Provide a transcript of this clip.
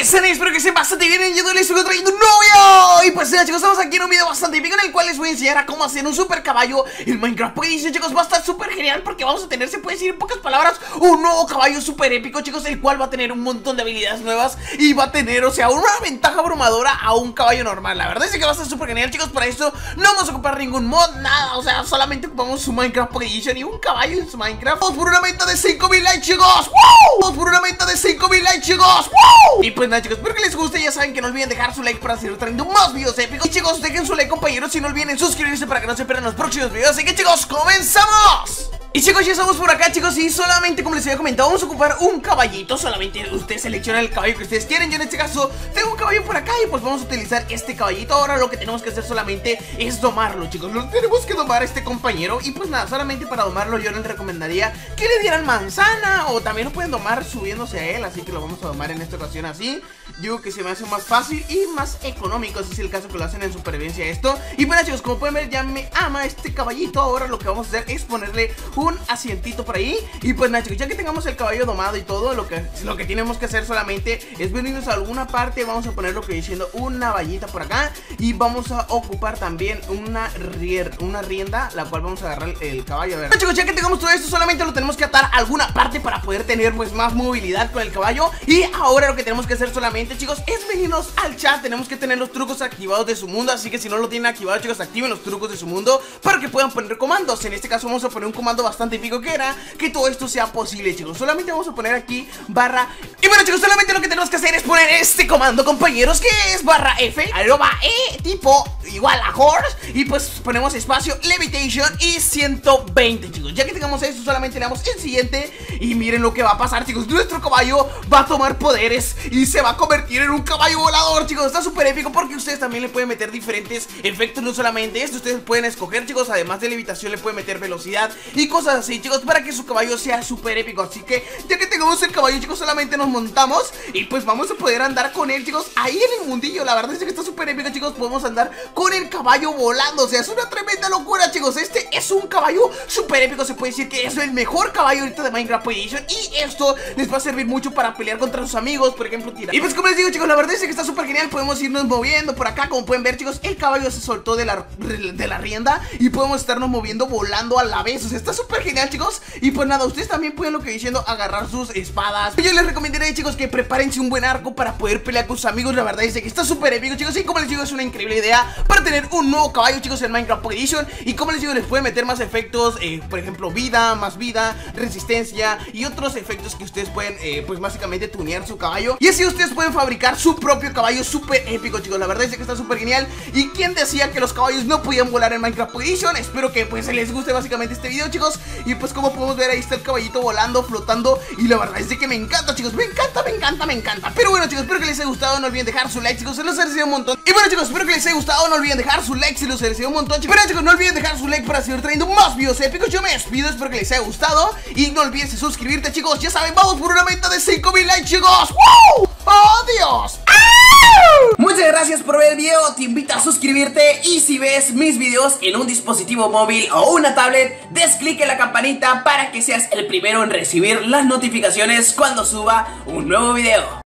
están? Espero que estén bastante bien Yo les estoy trayendo un novio Y pues ya chicos, estamos aquí en un video bastante épico En el cual les voy a enseñar a cómo hacer un super caballo En Minecraft. Pues dicen chicos, va a estar súper genial Porque vamos a tener, se puede decir en pocas palabras Un nuevo caballo súper épico chicos El cual va a tener un montón de habilidades nuevas Y va a tener, o sea, una ventaja abrumadora A un caballo normal, la verdad es que va a estar súper genial chicos Para esto no vamos a ocupar ningún mod, nada O sea, solamente ocupamos su Minecraft Edition Y un caballo en su Minecraft. Vamos por una meta de 5000 likes chicos. Vamos por una meta de 5000 likes chicos Y pues nada chicos, espero que les guste Ya saben que no olviden dejar su like para seguir trayendo más videos épicos Y chicos, dejen su like compañeros Y no olviden suscribirse para que no se pierdan los próximos videos Así que chicos, ¡comenzamos! Y chicos, ya estamos por acá chicos Y solamente como les había comentado Vamos a ocupar un caballito. Solamente ustedes seleccionan el caballo que ustedes quieren. Yo en este caso tengo un caballo por acá Y pues vamos a utilizar este caballito. Ahora lo que tenemos que hacer solamente es domarlo chicos. Lo tenemos que domar a este compañero. Y pues nada, solamente para domarlo yo les recomendaría Que le dieran manzana. O también lo pueden domar subiéndose a él Así que lo vamos a domar en esta ocasión así. Digo que se me hace más fácil y más económico Si es el caso que lo hacen en supervivencia esto. Y bueno chicos, como pueden ver ya me ama este caballito. Ahora lo que vamos a hacer es ponerle un asientito por ahí. Y pues nada ya que tengamos el caballo domado y todo Lo que, lo que tenemos que hacer solamente es venirnos a alguna parte Vamos a poner lo que diciendo una vallita por acá Y vamos a ocupar también una, rier, una rienda La cual vamos a agarrar el caballo a ver. chicos, ya que tengamos todo esto solamente lo tenemos que atar a alguna parte Para poder tener pues más movilidad con el caballo. Y ahora lo que tenemos que hacer solamente chicos es venirnos al chat. Tenemos que tener los trucos activados de su mundo Así que si no lo tienen activado chicos, activen los trucos de su mundo Para que puedan poner comandos. En este caso vamos a poner un comando bastante pico que era Que todo esto sea posible chicos. Solamente vamos a poner aquí barra Y bueno chicos, solamente lo que tenemos que hacer es poner este comando compañeros Que es barra F, arroba E, tipo igual a horse Y pues ponemos espacio, levitation y 120 chicos. Ya que tengamos esto solamente le damos el siguiente Y miren lo que va a pasar chicos. Nuestro caballo va a tomar poderes y se va a convertir en un caballo volador chicos. Está súper épico porque ustedes también le pueden meter diferentes efectos No solamente esto, ustedes pueden escoger chicos Además de levitación le pueden meter velocidad y cosas así chicos Para que su caballo sea súper épico. Así que ya que tengamos el caballo chicos solamente nos montamos Y pues vamos a poder andar con él chicos Ahí en el mundillo, la verdad es que está súper épico chicos Podemos andar con el caballo volando. O sea, es una tremenda locura chicos. Este es un caballo súper épico Se puede decir que es el mejor caballo ahorita de Minecraft Edition. Y esto les va a servir mucho para pelear contra sus amigos Por ejemplo, tira Y pues como les digo chicos, la verdad es que está súper genial. Podemos irnos moviendo por acá. Como pueden ver chicos, el caballo se soltó de la, de la rienda Y podemos estarnos moviendo volando a la vez. O sea, está súper genial chicos. Y pues nada, ustedes también pueden lo que diciendo Agarrar sus espadas. Yo les recomendaría chicos que prepárense un buen arco Para poder pelear con sus amigos. La verdad es que está súper épico chicos. Y como les digo, es una increíble idea Para tener un nuevo caballo chicos en Minecraft Pocket Edition. Y como les digo, les puede meter más efectos eh, Por ejemplo, vida, más vida, resistencia Y otros efectos que ustedes pueden eh, Pues básicamente tunear su caballo. Y así ustedes pueden fabricar su propio caballo súper épico chicos. La verdad es que está súper genial. ¿Y quién decía que los caballos no podían volar en Minecraft Edition? Espero que pues les guste básicamente este video chicos Y pues como podemos ver ahí está el caballito volando, flotando Y la verdad es que me encanta chicos Me encanta, me encanta, me encanta. Pero bueno chicos, espero que les haya gustado. No olviden dejar su like chicos, se los agradecido un montón. Y bueno chicos, espero que les haya gustado. No olviden dejar su like, se los agradecido un montón chicos. Pero chicos, no olviden dejar su like para seguir trayendo más videos épicos. Yo me despido, espero que les haya gustado. Y no olviden suscribirte chicos. Ya saben, vamos por una meta de 5000 likes chicos. ¡Woo! ¡Adiós! Gracias por ver el video, te invito a suscribirte y si ves mis videos en un dispositivo móvil o una tablet, des clic en la campanita para que seas el primero en recibir las notificaciones cuando suba un nuevo video.